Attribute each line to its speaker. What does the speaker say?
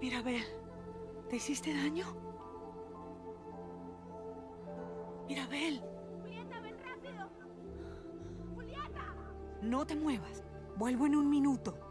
Speaker 1: Mirabel, ¿te hiciste daño? Mirabel.
Speaker 2: Julieta, ven rápido. Julieta.
Speaker 1: No te muevas. Vuelvo en un minuto.